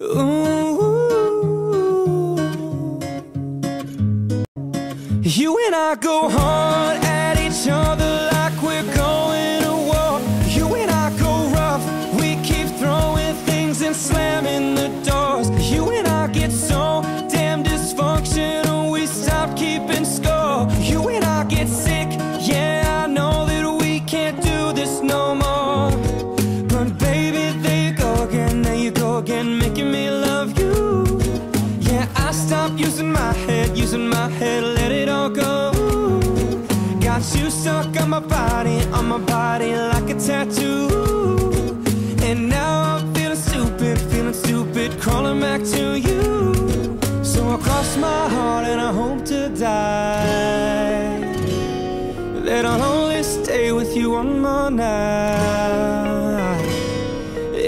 Ooh. You and I go hard at each other like we're going to war. You and I go rough, we keep throwing things and slamming the doors. You stuck on my body, on my body like a tattoo. And now I'm feeling stupid, feeling stupid, crawling back to you. So I cross my heart and I hope to die. That I'll only stay with you one more night.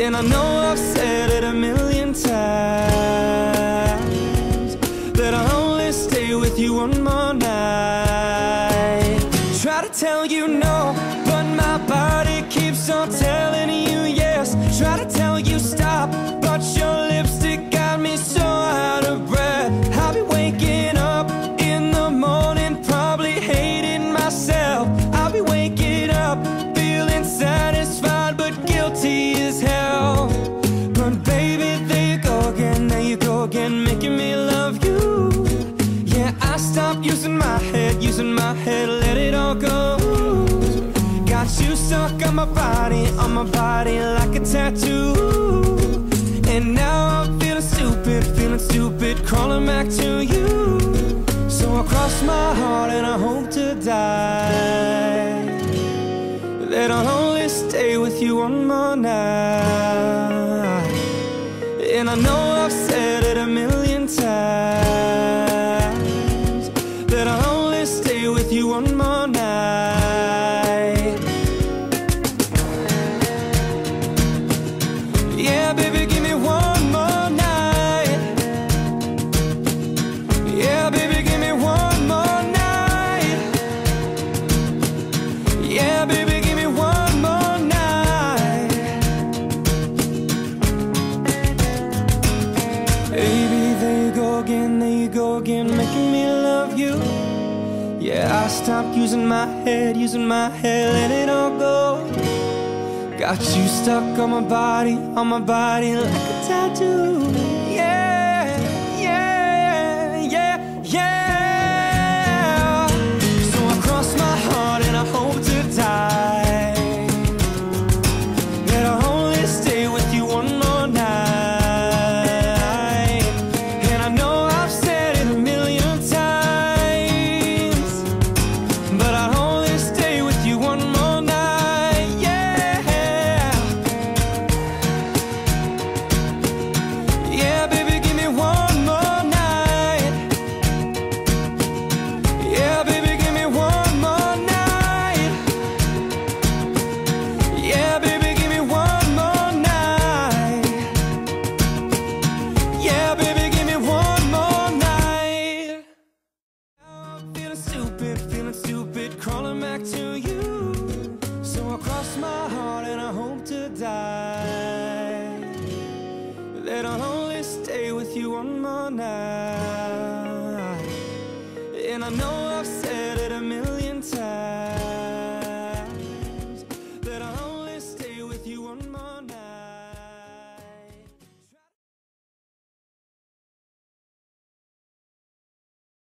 And I know I've said it a million times That I'll only stay with you one more you no, but my body keeps on telling you yes. Try to tell you stop, but your lipstick got me so out of breath. I'll be waking up in the morning, probably hating myself. I'll be waking up, feeling satisfied, but guilty as hell. But baby, there you go again, there you go again, making me love you. Yeah, I stopped using my head, using my head, let Got you stuck on my body, on my body like a tattoo. And now I'm feeling stupid, feeling stupid, crawling back to you. So I cross my heart and I hope to die. That I'll only stay with you one more night. And I know go again, making me love you. Yeah, I stopped using my head, using my head, let it all go. Got you stuck on my body, on my body like a tattoo. stupid, feeling stupid, crawling back to you. So I cross my heart and I hope to die. That I'll only stay with you one more night. And I know I've said it a million times.